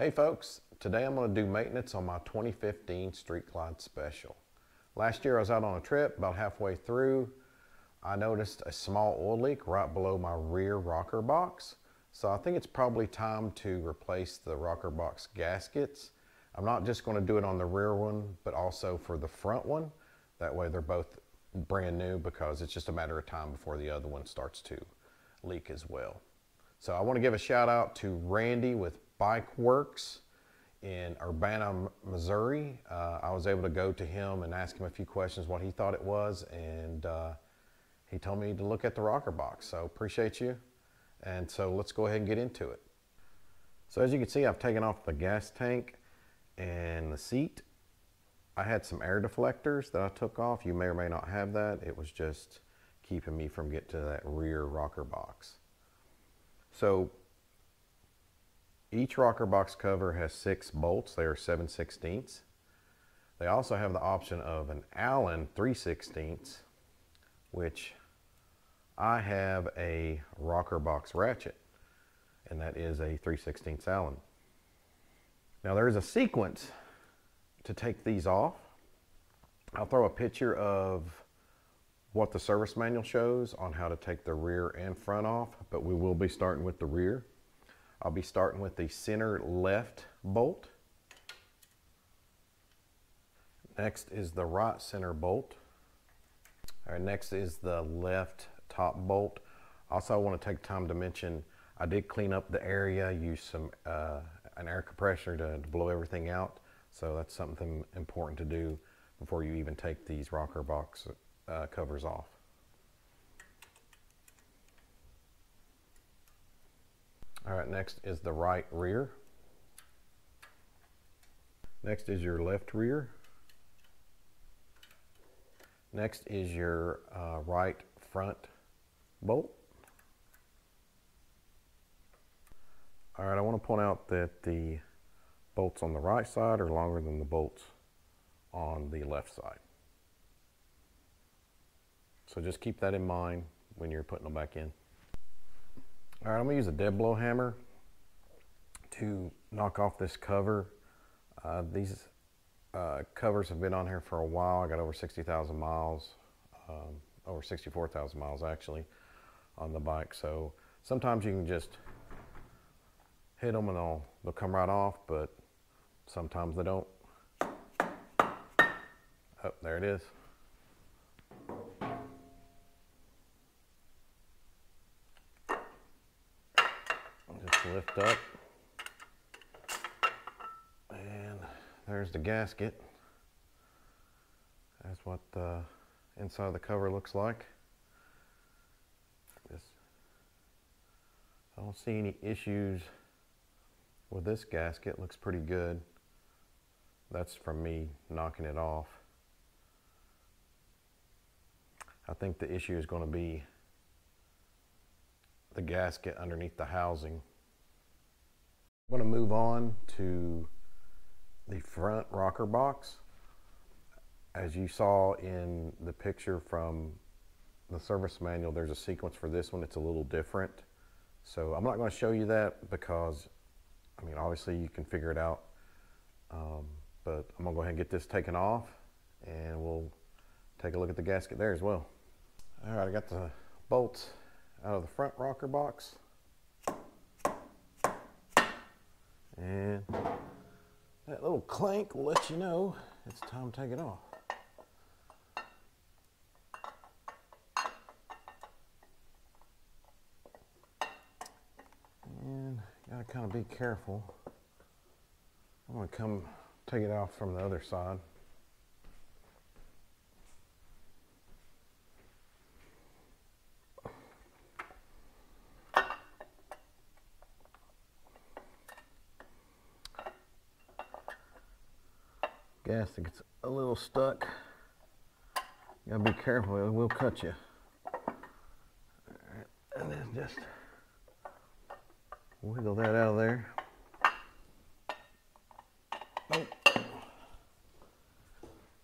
Hey folks, today I'm going to do maintenance on my 2015 Street Glide Special. Last year I was out on a trip, about halfway through, I noticed a small oil leak right below my rear rocker box. So I think it's probably time to replace the rocker box gaskets. I'm not just going to do it on the rear one, but also for the front one. That way they're both brand new because it's just a matter of time before the other one starts to leak as well. So I want to give a shout out to Randy with Bike Worx in Urbana, Missouri. Uh, I was able to go to him and ask him a few questions what he thought it was and uh, he told me to look at the rocker box. So appreciate you. And so let's go ahead and get into it. So as you can see, I've taken off the gas tank and the seat. I had some air deflectors that I took off. You may or may not have that. It was just keeping me from getting to that rear rocker box. So each rocker box cover has six bolts. They are 7 16ths. They also have the option of an Allen 3 16ths, which I have a rocker box ratchet, and that is a 3 16ths Allen. Now there is a sequence to take these off. I'll throw a picture of what the service manual shows on how to take the rear and front off, but we will be starting with the rear. I'll be starting with the center left bolt. Next is the right center bolt. All right, next is the left top bolt. Also, I want to take time to mention I did clean up the area, use some uh, an air compressor to, to blow everything out. So that's something important to do before you even take these rocker box uh, covers off. All right, next is the right rear. Next is your left rear. Next is your uh, right front bolt. All right, I want to point out that the bolts on the right side are longer than the bolts on the left side. So just keep that in mind when you're putting them back in. All right, I'm gonna use a dead blow hammer to knock off this cover. Uh, these uh, covers have been on here for a while. I got over 60,000 miles, um, over 64,000 miles actually on the bike. So sometimes you can just hit them and they'll, they'll come right off, but sometimes they don't. Oh, there it is. Lift up. And there's the gasket. That's what the inside of the cover looks like. This, I don't see any issues with this gasket. Looks pretty good. That's from me knocking it off. I think the issue is going to be the gasket underneath the housing. I'm going to move on to the front rocker box. As you saw in the picture from the service manual, there's a sequence for this one. It's a little different. So I'm not going to show you that because, I mean, obviously you can figure it out. Um, but I'm going to go ahead and get this taken off and we'll take a look at the gasket there as well. All right, I got the bolts out of the front rocker box. And that little clank will let you know it's time to take it off. And you gotta kind of be careful. I'm gonna come take it off from the other side. That gets a little stuck. You gotta be careful, it will cut you. and then just wiggle that out of there.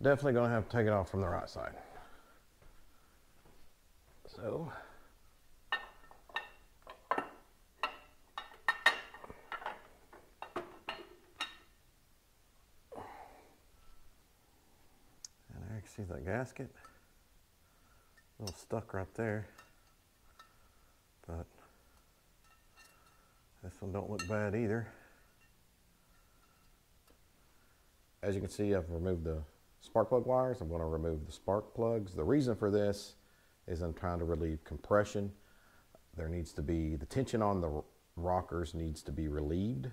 Definitely gonna have to take it off from the right side. So See that gasket? A little stuck right there. But this one don't look bad either. As you can see, I've removed the spark plug wires. I'm going to remove the spark plugs. The reason for this is I'm trying to relieve compression. There needs to be, the tension on the rockers needs to be relieved.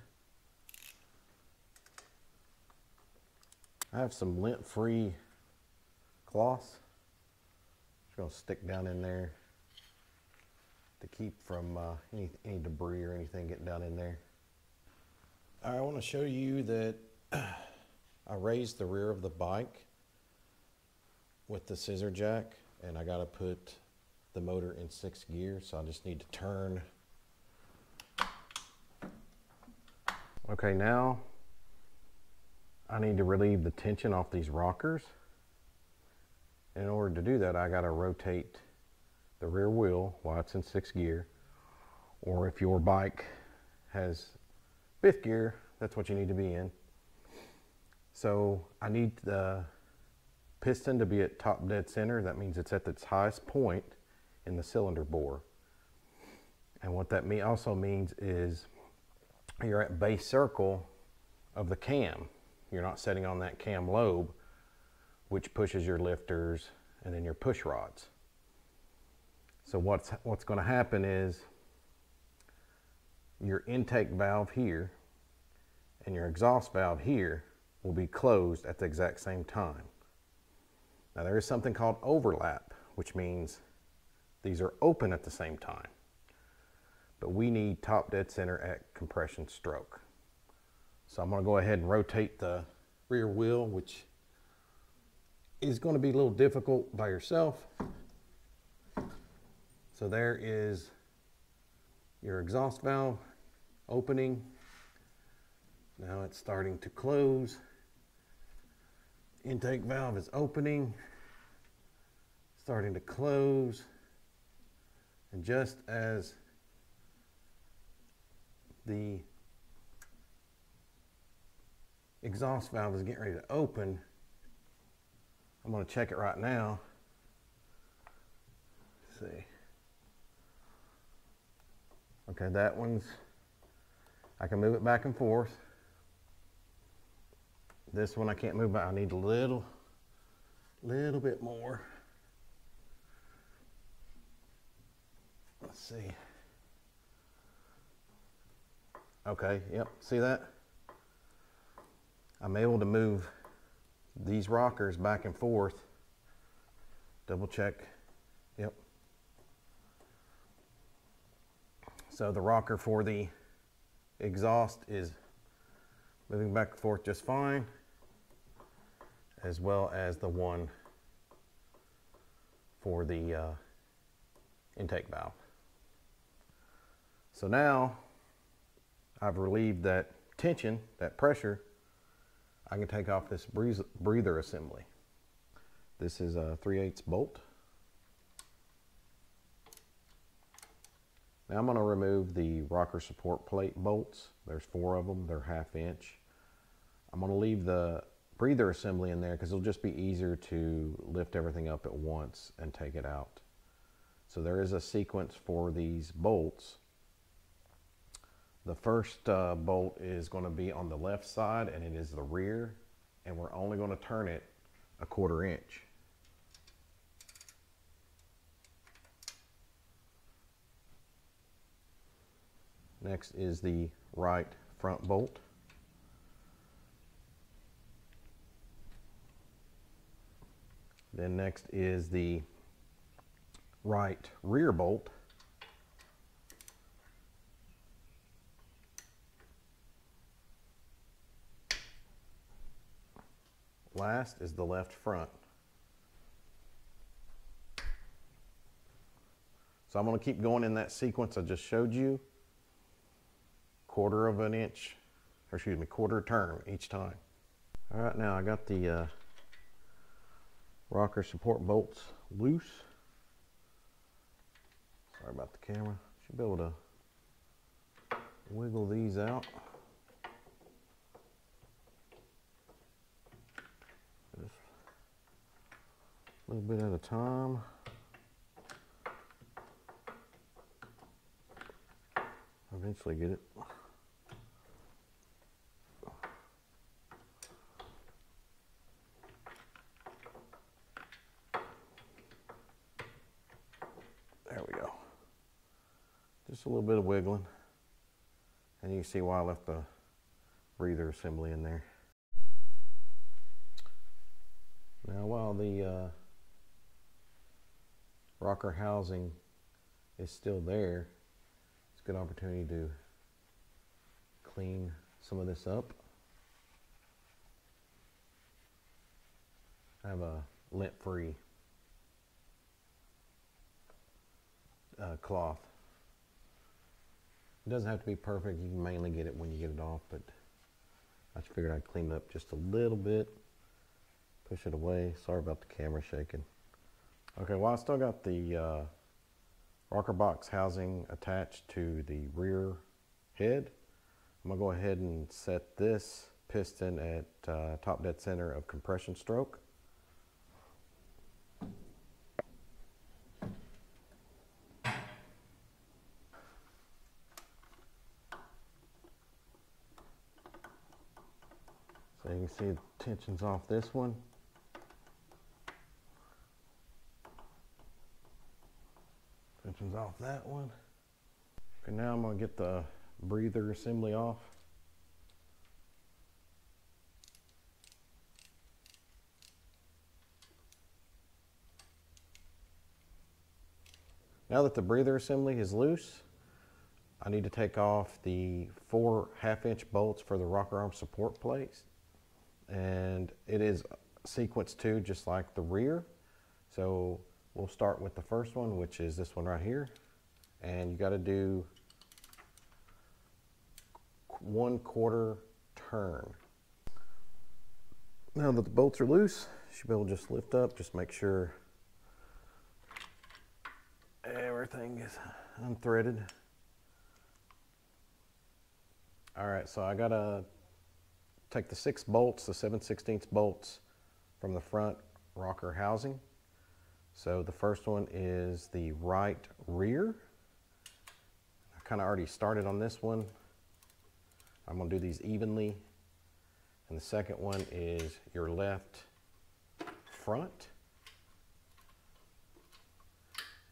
I have some lint-free cloths. Just gonna stick down in there to keep from uh, any, any debris or anything getting down in there. I want to show you that I raised the rear of the bike with the scissor jack and I got to put the motor in sixth gear so I just need to turn okay now I need to relieve the tension off these rockers in order to do that I got to rotate the rear wheel while it's in sixth gear or if your bike has fifth gear that's what you need to be in so I need the piston to be at top dead center. That means it's at its highest point in the cylinder bore. And what that also means is you're at base circle of the cam. You're not setting on that cam lobe, which pushes your lifters and then your push rods. So what's, what's gonna happen is your intake valve here and your exhaust valve here will be closed at the exact same time. Now there is something called overlap, which means these are open at the same time. But we need top dead center at compression stroke. So I'm gonna go ahead and rotate the rear wheel, which is gonna be a little difficult by yourself. So there is your exhaust valve opening. Now it's starting to close intake valve is opening, starting to close, and just as the exhaust valve is getting ready to open, I'm going to check it right now. Let's see. Okay, that one's, I can move it back and forth. This one I can't move, but I need a little, little bit more. Let's see. Okay, yep, see that? I'm able to move these rockers back and forth. Double check, yep. So the rocker for the exhaust is moving back and forth just fine as well as the one for the uh, intake valve. So now I've relieved that tension, that pressure, I can take off this breather assembly. This is a 3 8 bolt. Now I'm going to remove the rocker support plate bolts. There's four of them, they're half inch. I'm going to leave the breather assembly in there because it'll just be easier to lift everything up at once and take it out. So there is a sequence for these bolts. The first uh, bolt is going to be on the left side and it is the rear and we're only going to turn it a quarter inch. Next is the right front bolt. Then next is the right rear bolt. Last is the left front. So I'm going to keep going in that sequence I just showed you. Quarter of an inch, or excuse me, quarter turn each time. All right, now I got the uh, rocker support bolts loose. Sorry about the camera. Should be able to wiggle these out. A little bit at a time. Eventually get it. There we go. Just a little bit of wiggling. And you can see why I left the breather assembly in there. Now while the uh, rocker housing is still there, it's a good opportunity to clean some of this up. I have a lint-free uh, cloth. It doesn't have to be perfect. You can mainly get it when you get it off, but I just figured I'd clean it up just a little bit. Push it away. Sorry about the camera shaking. Okay, well I still got the uh, rocker box housing attached to the rear head. I'm gonna go ahead and set this piston at uh, top dead center of compression stroke. So you can see the tension's off this one. Off that one. Okay, now I'm gonna get the breather assembly off. Now that the breather assembly is loose, I need to take off the four half inch bolts for the rocker arm support plates. And it is sequence two, just like the rear. So we'll start with the first one, which is this one right here. And you gotta do one quarter turn. Now that the bolts are loose, you should be able to just lift up, just make sure everything is unthreaded. All right, so I gotta take the six bolts, the 7 16 bolts from the front rocker housing. So the first one is the right rear. I kind of already started on this one. I'm gonna do these evenly. And the second one is your left front.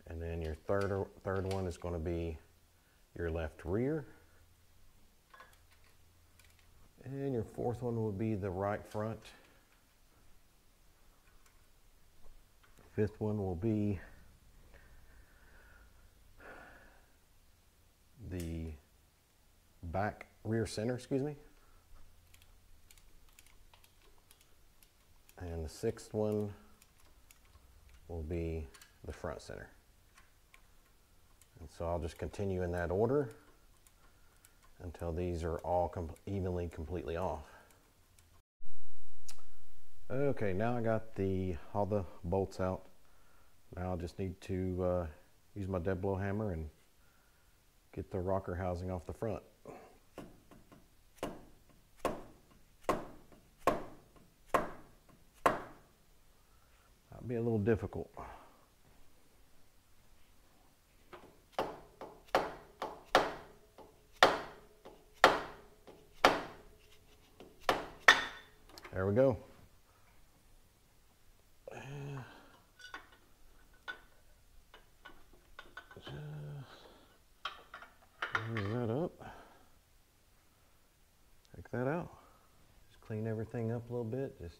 And then your third, third one is gonna be your left rear. And your fourth one will be the right front. Fifth one will be the back rear center, excuse me. And the sixth one will be the front center. And so I'll just continue in that order until these are all evenly completely off. Okay, now I got the all the bolts out. Now I just need to uh, use my dead blow hammer and get the rocker housing off the front. That'll be a little difficult. There we go. Just that up. Take that out. Just clean everything up a little bit. Just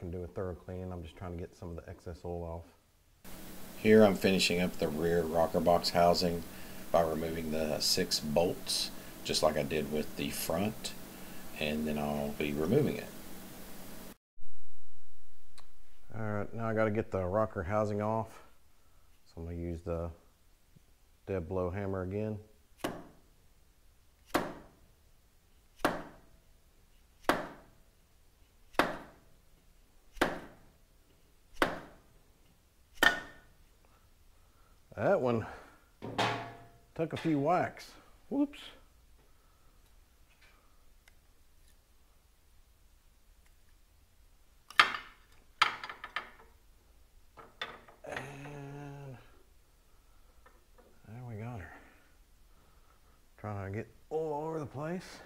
I'll go back and do a thorough clean. I'm just trying to get some of the excess oil off. Here I'm finishing up the rear rocker box housing by removing the six bolts, just like I did with the front and then I'll be removing it. All right, now I got to get the rocker housing off. So I'm to use the dead blow hammer again. That one took a few whacks. Whoops. And there we got her. Trying to get all over the place.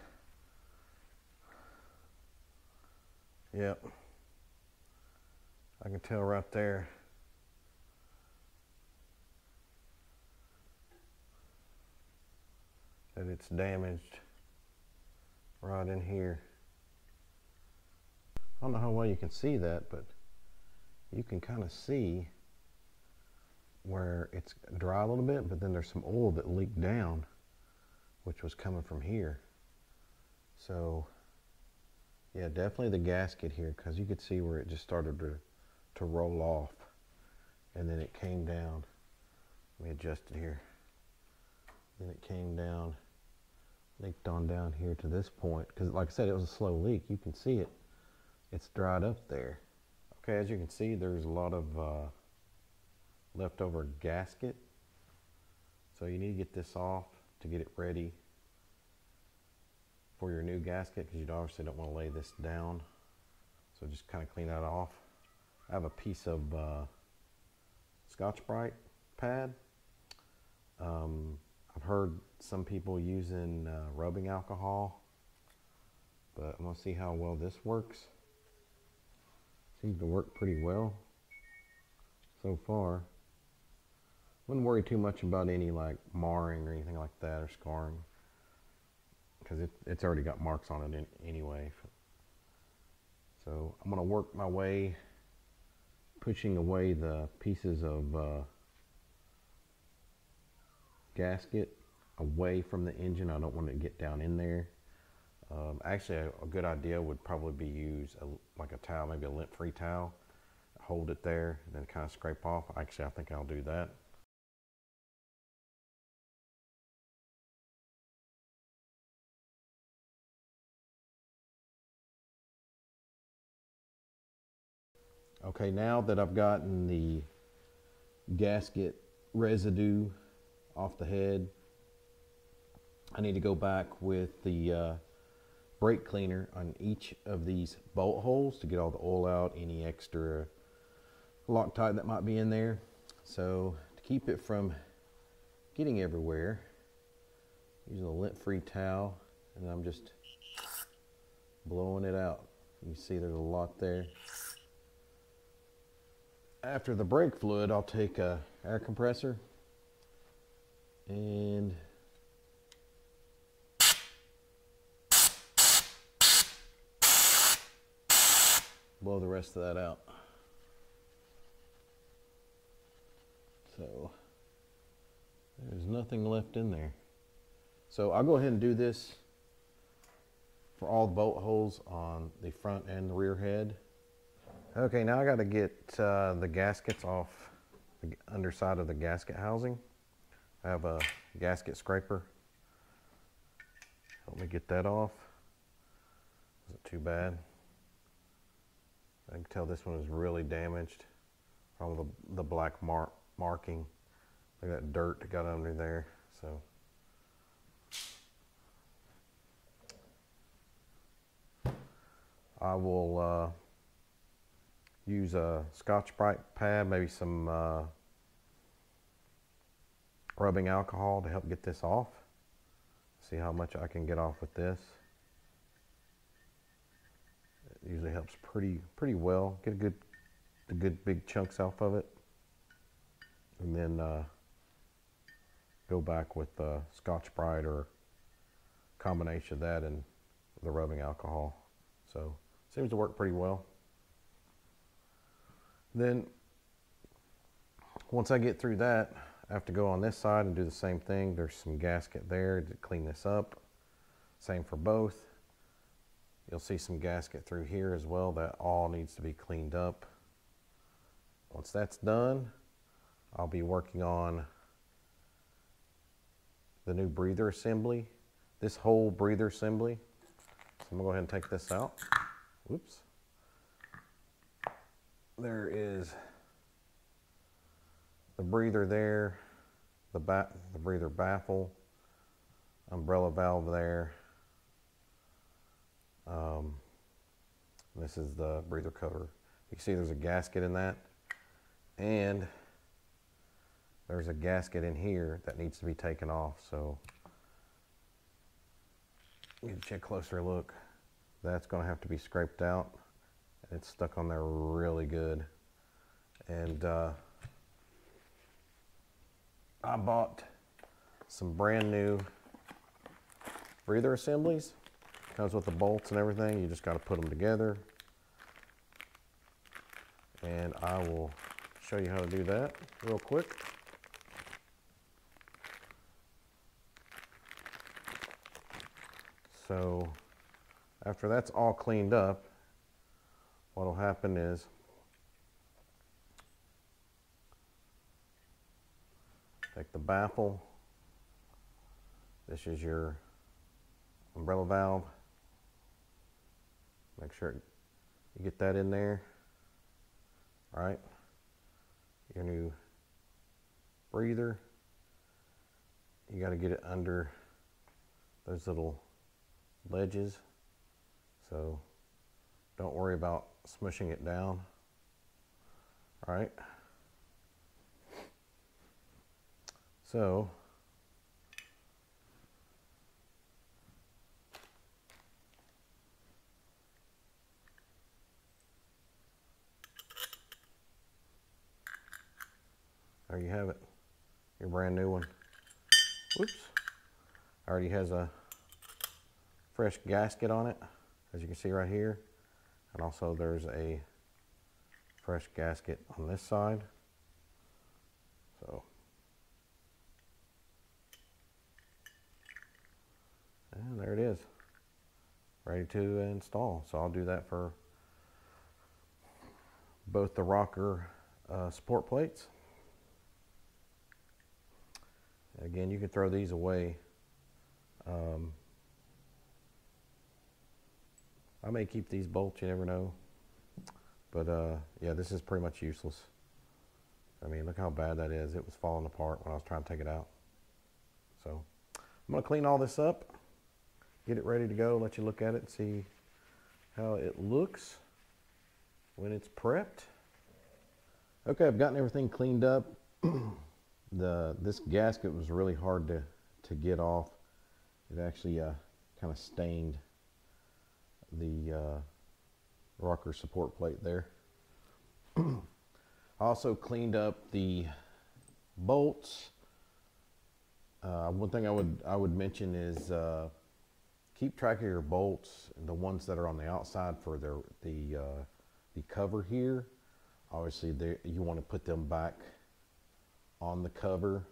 Yep. I can tell right there it's damaged right in here. I don't know how well you can see that, but you can kind of see where it's dry a little bit, but then there's some oil that leaked down, which was coming from here. So, yeah, definitely the gasket here, because you could see where it just started to, to roll off, and then it came down. Let me adjust it here. Then it came down, leaked on down here to this point, because like I said, it was a slow leak. You can see it. It's dried up there. Okay, as you can see, there's a lot of uh, leftover gasket. So you need to get this off to get it ready for your new gasket because you obviously don't want to lay this down. So just kind of clean that off. I have a piece of uh, Scotch-Brite pad. Um, I've heard some people using uh, rubbing alcohol, but I'm gonna see how well this works. Seems to work pretty well so far. Wouldn't worry too much about any like marring or anything like that or scarring because it, it's already got marks on it in, anyway. So I'm to work my way pushing away the pieces of uh, gasket away from the engine. I don't want to get down in there. Um, actually, a, a, good idea would probably be use a, like a towel, maybe a lint-free towel, hold it there, and then kind of scrape off. Actually, I think I'll do that. Okay, now that I've gotten the gasket residue off the head, I need to go back with the uh, brake cleaner on each of these bolt holes to get all the oil out, any extra Loctite that might be in there. So to keep it from getting everywhere, using a lint-free towel, and I'm just blowing it out. You see there's a lot there after the brake fluid, I'll take a air compressor and blow the rest of that out. So there's nothing left in there. So I'll go ahead and do this for all the bolt holes on the front and the rear head. Okay, now I got to get uh, the gaskets off the underside of the gasket housing. I have a gasket scraper. Help me get that off. Isn't too bad. I can tell this one is really damaged from the, the black mark marking. Look at that dirt that got under there. So. I will uh, use a Scotch-Brite pad, maybe some uh, rubbing alcohol to help get this off. See how much I can get off with this. Usually helps pretty pretty well. Get a good the good big chunks off of it, and then uh, go back with uh, Scotch-Brite or combination of that and the rubbing alcohol. So seems to work pretty well. Then once I get through that, I have to go on this side and do the same thing. There's some gasket there to clean this up. Same for both. You'll see some gasket through here as well. That all needs to be cleaned up. Once that's done, I'll be working on the new breather assembly. This whole breather assembly. So I'm gonna go ahead and take this out. Whoops there is the breather there, the, ba the breather baffle, umbrella valve there. Um, this is the breather cover. You can see there's a gasket in that. And there's a gasket in here that needs to be taken off. So you a closer look. That's going to have to be scraped out. It's stuck on there really good. And uh, I bought some brand new breather assemblies. Comes with the bolts and everything. You just got to put them together. And I will show you how to do that real quick. So after that's all cleaned up, what will happen is take the baffle. This is your umbrella valve. Make sure you get that in there. All right. Your new breather. You got to get it under those little ledges. So don't worry about smushing it down. All right. So there you have it, your brand new one. Whoops. Already has a fresh gasket on it, as you can see right here. And also there's a fresh gasket on this side. So, and there it is, ready to install. So I'll do that for both the rocker uh, support plates. Again, you can throw these away. Um, I may keep these bolts, you never know. But uh, yeah, this is pretty much useless. I mean, look how bad that is. It was falling apart when I was trying to take it out. So I'm gonna clean all this up, get it ready to go, let you look at it and see how it looks when it's prepped. Okay, I've gotten everything cleaned up. the This gasket was really hard to, to get off. It actually uh, kind of stained the uh, rocker support plate there. Also cleaned up the bolts. Uh, one thing I would I would mention is uh, keep track of your bolts, the ones that are on the outside for the the uh, the cover here. Obviously, there you want to put them back on the cover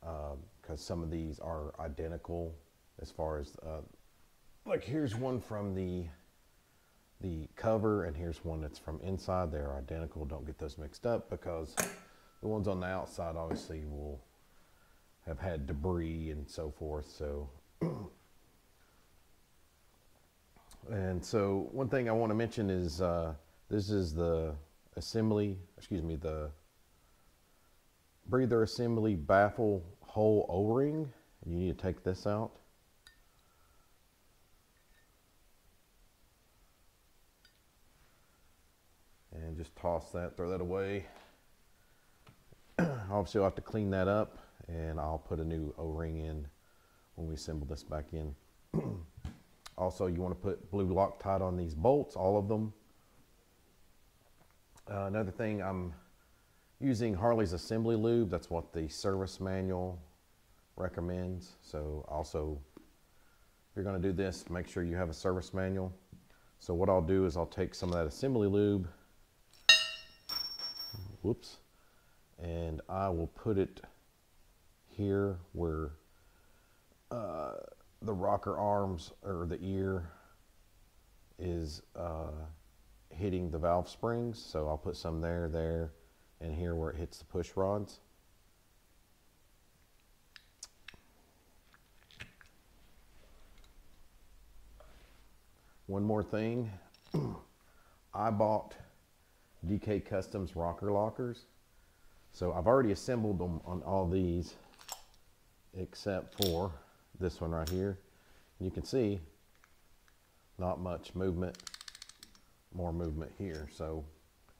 because uh, some of these are identical as far as uh, like here's one from the the cover and here's one that's from inside. They're identical. Don't get those mixed up because the ones on the outside obviously will have had debris and so forth so. And so one thing I want to mention is uh, this is the assembly excuse me the breather assembly baffle hole o-ring you need to take this out and just toss that, throw that away. Obviously, I'll have to clean that up and I'll put a new O-ring in when we assemble this back in. also, you want to put blue Loctite on these bolts, all of them. Uh, another thing, I'm using Harley's assembly lube. That's what the service manual recommends. So also, if you're going to do this, make sure you have a service manual. So what I'll do is I'll take some of that assembly lube whoops, and I will put it here where uh, the rocker arms or the ear is uh, hitting the valve springs. So I'll put some there, there, and here where it hits the push rods. One more thing, I bought DK Customs rocker lockers. So I've already assembled them on all these except for this one right here. You can see not much movement, more movement here. So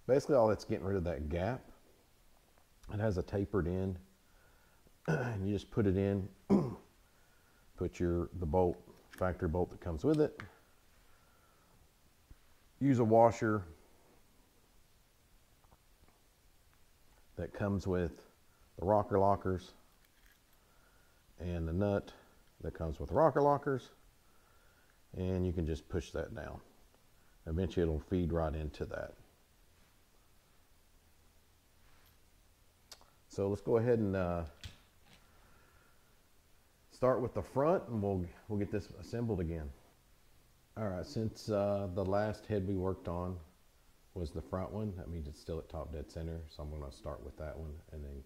basically all that's getting rid of that gap. It has a tapered end. and you just put it in, put your the bolt factory bolt that comes with it. Use a washer that comes with the rocker lockers and the nut that comes with rocker lockers and you can just push that down. Eventually it'll feed right into that. So let's go ahead and uh, start with the front and we'll, we'll get this assembled again. All right, since uh, the last head we worked on was the front one, that means it's still at top dead center. So I'm gonna start with that one and then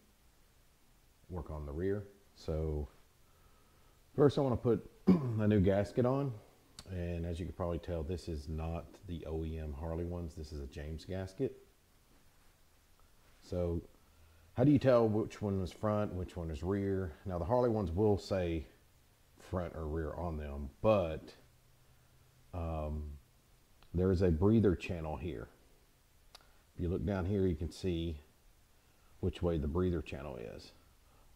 work on the rear. So first I wanna put a new gasket on. And as you can probably tell, this is not the OEM Harley ones. This is a James gasket. So how do you tell which one is front, which one is rear? Now the Harley ones will say front or rear on them, but um, there is a breather channel here. If you look down here, you can see which way the breather channel is.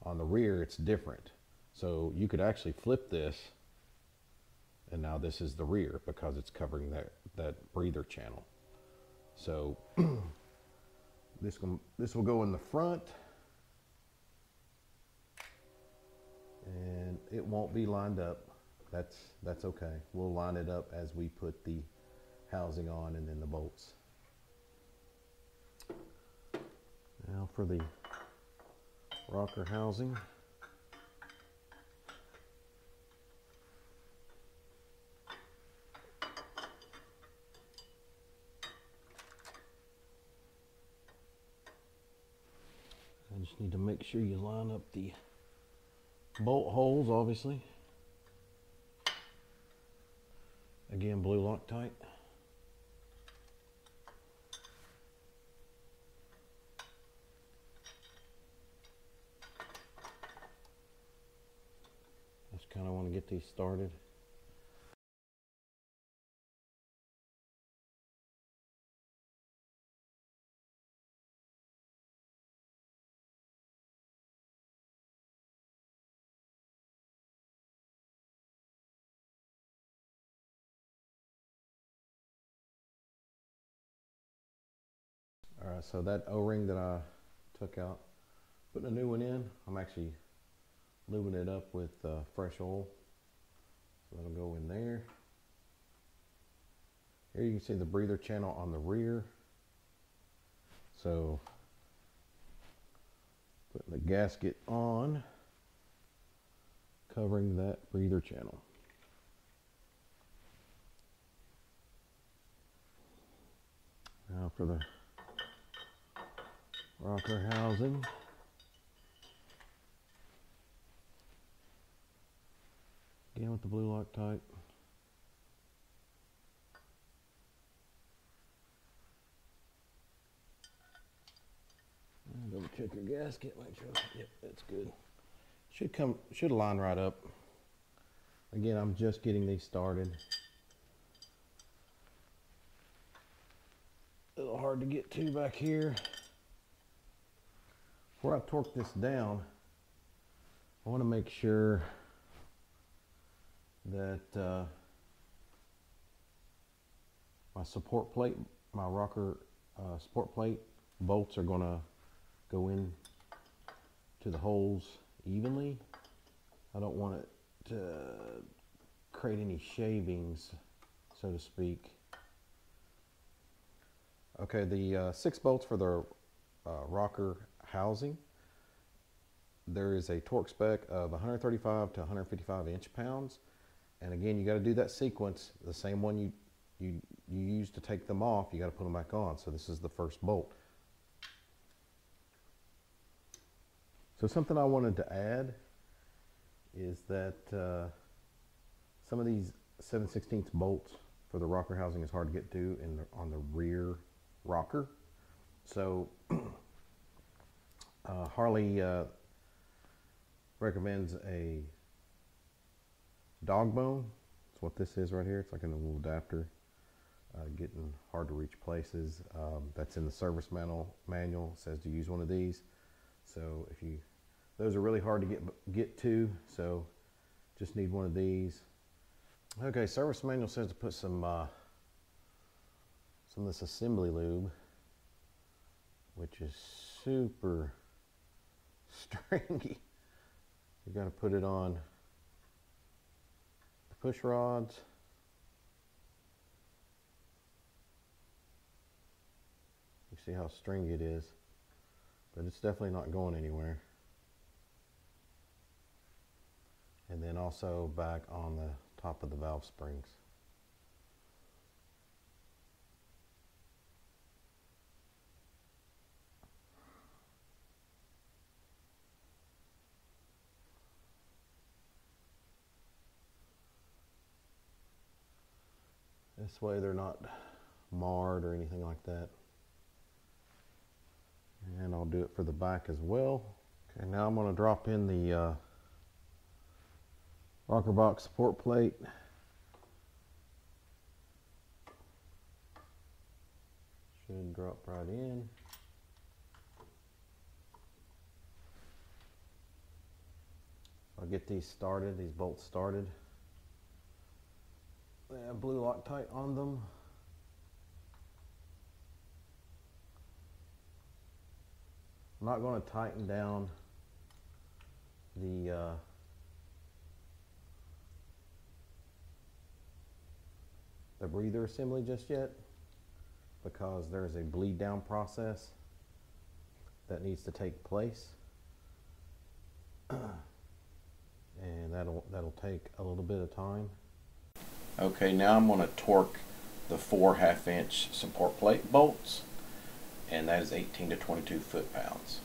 On the rear, it's different. So you could actually flip this and now this is the rear because it's covering that, that breather channel. So this, will, this will go in the front and it won't be lined up. That's, that's okay. We'll line it up as we put the housing on and then the bolts. Now for the rocker housing. I just need to make sure you line up the bolt holes, obviously. Again, blue Loctite. I just kind of want to get these started. Right, so that O-ring that I took out, putting a new one in, I'm actually lubing it up with uh, fresh oil. So that'll go in there. Here you can see the breather channel on the rear. So putting the gasket on, covering that breather channel. Now for the rocker housing. Again with the blue Loctite. And double check your gasket, make sure, yep, that's good. Should come, should line right up. Again, I'm just getting these started. A little hard to get to back here. Before I torque this down, I want to make sure that uh, my support plate, my rocker uh, support plate bolts are going to go in to the holes evenly. I don't want it to create any shavings, so to speak. Okay, the uh, six bolts for the uh, rocker housing. There is a torque spec of 135 to 155 inch pounds. And again, you got to do that sequence, the same one you, you, you use to take them off, you got to put them back on. So this is the first bolt. So something I wanted to add is that uh, some of these 7 16 bolts for the rocker housing is hard to get to in the, on the rear rocker. So uh, Harley uh, recommends a dog bone. That's what this is right here. It's like in a little adapter. Uh, getting hard to reach places. Um, that's in the service manual. Manual it says to use one of these. So if you, those are really hard to get get to. So just need one of these. Okay, service manual says to put some uh, some of this assembly lube, which is super stringy. You got to put it on the push rods. You see how stringy it is, but it's definitely not going anywhere. And then also back on the top of the valve springs. This way they're not marred or anything like that. And I'll do it for the back as well. Okay, now I'm going to drop in the uh, rocker box support plate. Should drop right in. I'll get these started, these bolts started. They have blue Loctite on them. I'm not going to tighten down the uh, the breather assembly just yet because there's a bleed down process that needs to take place and that'll that'll take a little bit of time okay now I'm going to torque the four half inch support plate bolts and that is 18 to 22 foot pounds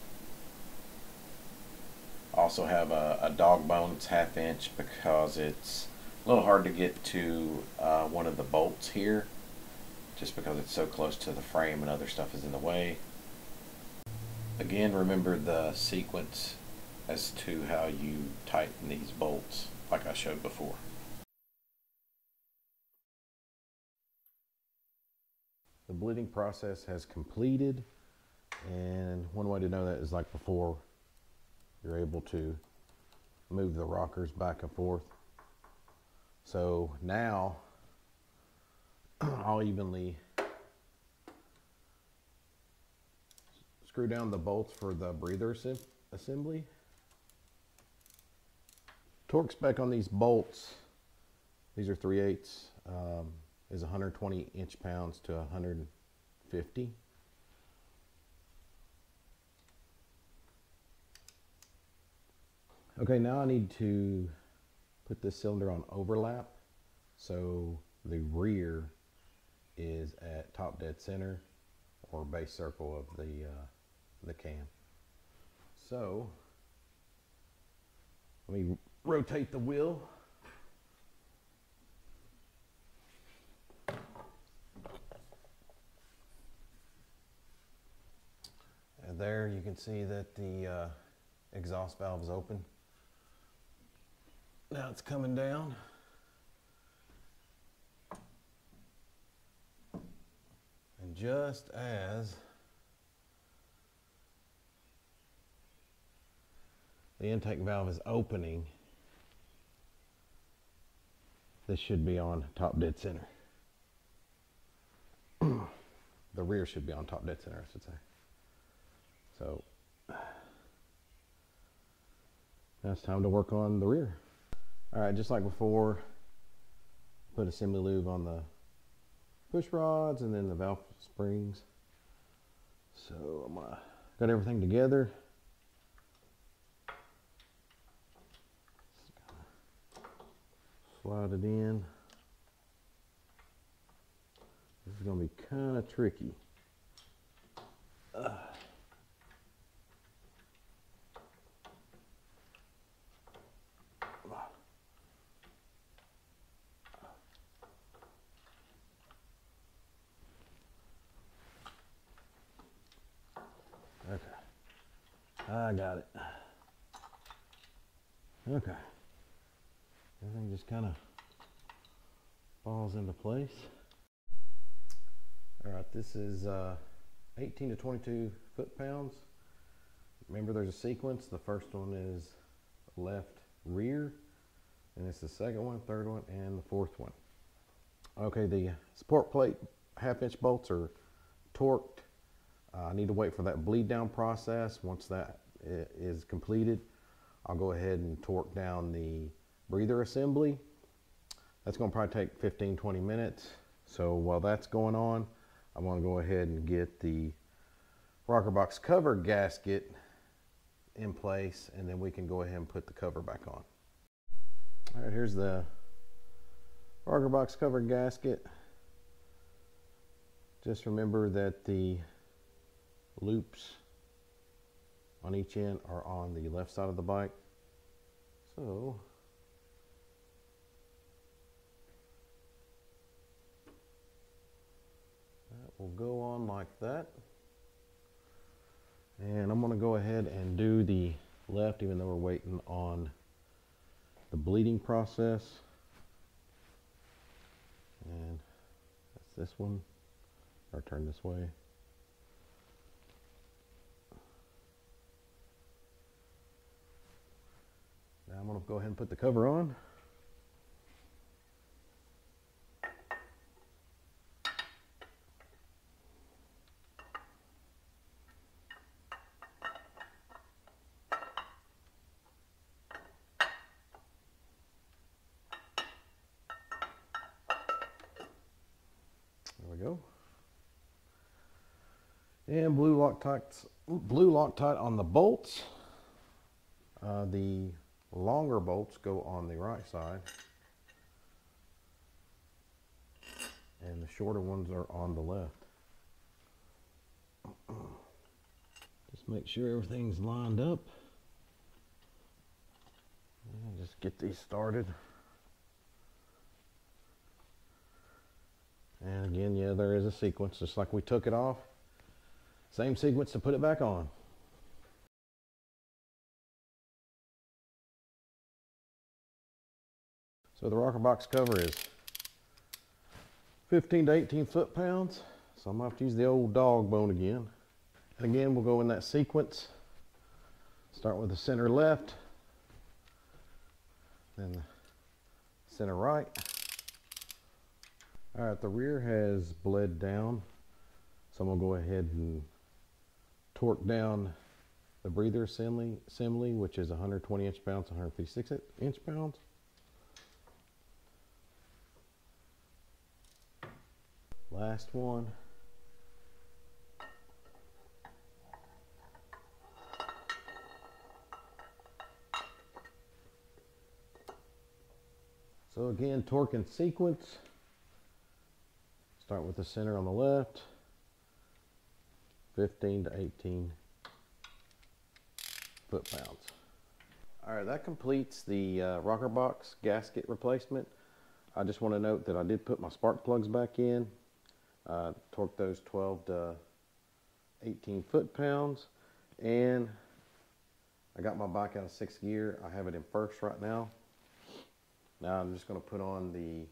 also have a, a dog bone it's half inch because it's a little hard to get to uh, one of the bolts here just because it's so close to the frame and other stuff is in the way. Again, remember the sequence as to how you tighten these bolts like I showed before. The bleeding process has completed and one way to know that is like before you're able to move the rockers back and forth so now I'll evenly screw down the bolts for the breather assembly. Torque spec on these bolts, these are 3 eighths, um, is 120 inch pounds to 150. Okay, now I need to put this cylinder on overlap so the rear is at top dead center or base circle of the uh, the cam. So let me rotate the wheel. There you can see that the uh, exhaust valve is open. Now it's coming down. And just as the intake valve is opening, this should be on top dead center. the rear should be on top dead center, I should say. So now it's time to work on the rear. All right, just like before, put assembly lube on the push rods and then the valve springs. So I'm gonna got everything together. Slide it in. This is gonna be kind of tricky. I got it. Okay. Everything just kind of falls into place. All right, this is uh, 18 to 22 foot-pounds. Remember there's a sequence. The first one is left rear. And it's the second one, third one, and the fourth one. Okay, the support plate half inch bolts are torqued. Uh, I need to wait for that bleed down process. Once that is completed, I'll go ahead and torque down the breather assembly. That's gonna probably take 15, 20 minutes. So while that's going on, I'm gonna go ahead and get the rocker box cover gasket in place and then we can go ahead and put the cover back on. All right, here's the rocker box cover gasket. Just remember that the loops on each end are on the left side of the bike. So that will go on like that. And I'm going to go ahead and do the left even though we're waiting on the bleeding process. And that's this one, or turn this way. Now I'm going to go ahead and put the cover on. There we go. And blue Loctite, blue Loctite on the bolts. Uh, the longer bolts go on the right side. And the shorter ones are on the left. Just make sure everything's lined up. And just get these started. And again, yeah, there is a sequence, just like we took it off. Same sequence to put it back on. So the rocker box cover is 15 to 18 foot pounds. So I'm gonna have to use the old dog bone again. And again, we'll go in that sequence. Start with the center left, then the center right. All right, the rear has bled down. So I'm gonna go ahead and torque down the breather assembly, assembly which is 120 inch pounds, 156 inch pounds. Last one. So again, torque in sequence. Start with the center on the left, 15 to 18 foot-pounds. All right, that completes the uh, rocker box gasket replacement. I just want to note that I did put my spark plugs back in, uh, torqued those 12 to 18 foot-pounds, and I got my bike out of sixth gear. I have it in first right now. Now I'm just going to put on the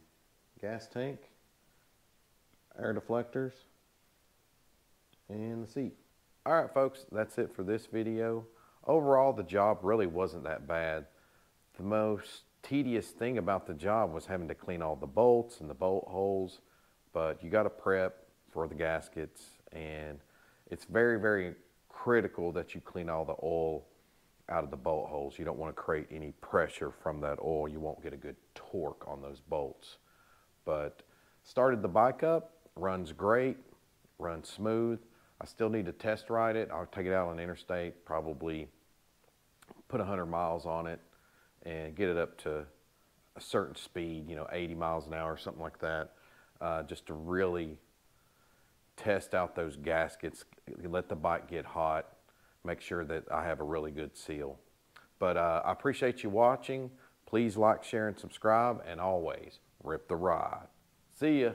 gas tank air deflectors, and the seat. All right, folks, that's it for this video. Overall, the job really wasn't that bad. The most tedious thing about the job was having to clean all the bolts and the bolt holes, but you got to prep for the gaskets, and it's very, very critical that you clean all the oil out of the bolt holes. You don't want to create any pressure from that oil. You won't get a good torque on those bolts. But started the bike up, runs great, runs smooth. I still need to test ride it. I'll take it out on the interstate, probably put 100 miles on it and get it up to a certain speed, you know, 80 miles an hour, something like that, uh, just to really test out those gaskets, let the bike get hot, make sure that I have a really good seal. But uh, I appreciate you watching. Please like, share, and subscribe, and always rip the ride. See ya.